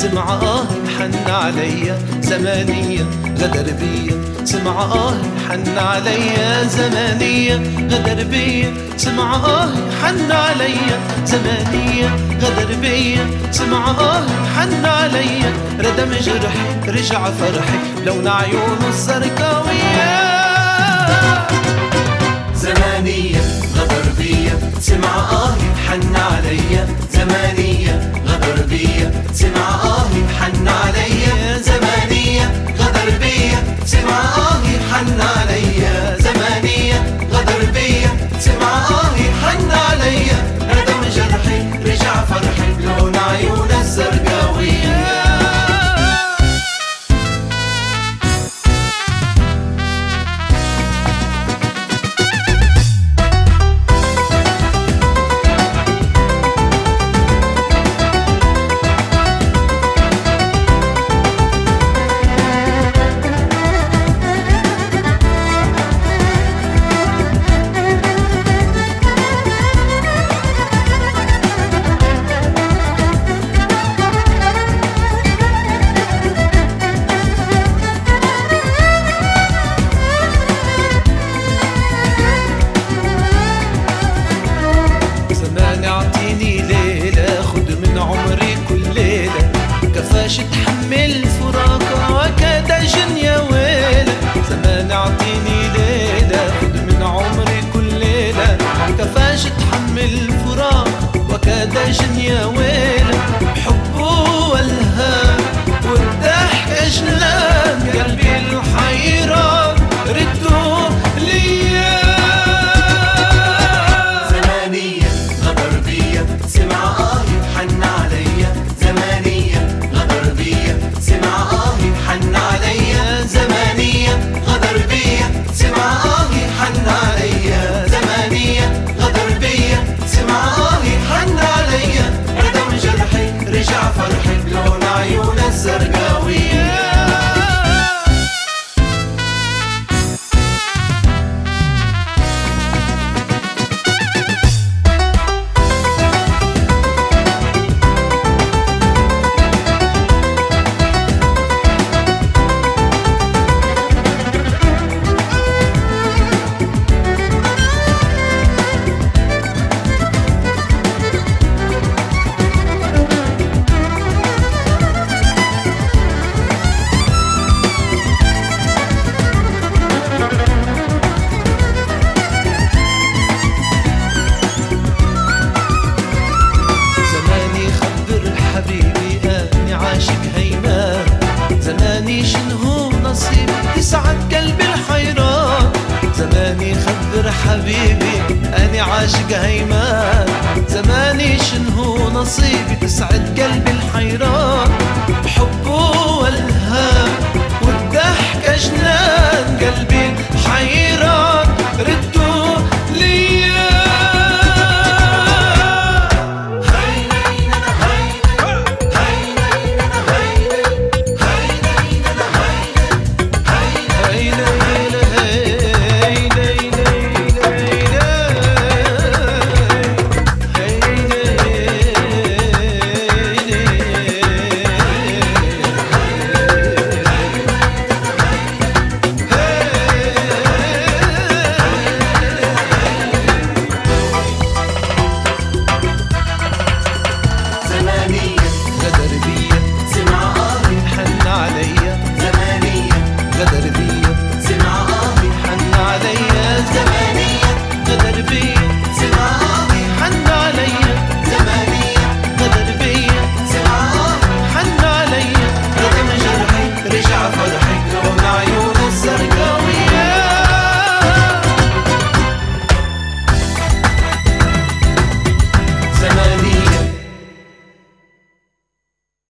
سمع آه حن عليا زمانية غدر بيا سمع آه حن عليا زمانية غدر بيا سمع آه حن عليا زمانية غدر بيا سمع آه حن عليا ردم جرحي رجع فرحي. لون عيونه الزرقاوية حن عليا زمانية غدر بيا. سمع آه حن عليا زمانية غدر بيا. سمع آه حن عليا زمانية غدر بيا. سمع آه حن عليا ندم جرحي رجع فرحي لون عيون وكاد جن يا ماليش نهو نصيب تسعد قلبي الحيران. زماني خبر حبيبي أنا عاشق هيمان. زماني شنهو نصيبي تسعد قلبي الحيران. بحبه